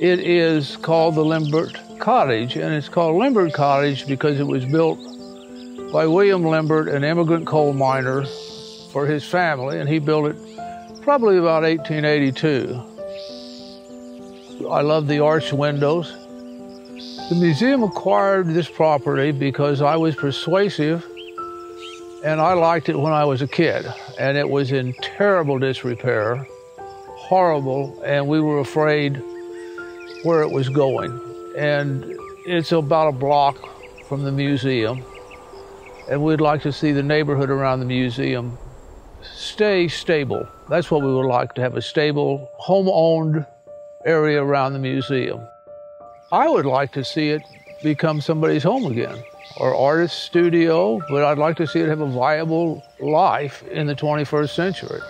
It is called the Limbert Cottage, and it's called Limbert Cottage because it was built by William Limbert, an immigrant coal miner, for his family, and he built it probably about 1882. I love the arched windows. The museum acquired this property because I was persuasive and I liked it when I was a kid. And it was in terrible disrepair, horrible, and we were afraid where it was going. And it's about a block from the museum. And we'd like to see the neighborhood around the museum stay stable. That's what we would like to have a stable, home owned area around the museum. I would like to see it become somebody's home again or artist studio, but I'd like to see it have a viable life in the 21st century.